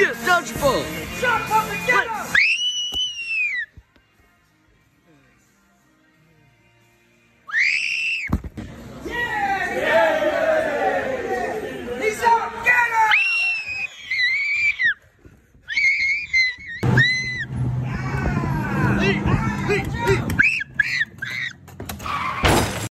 Yeah, dodgeball. Shut up and get up! He's.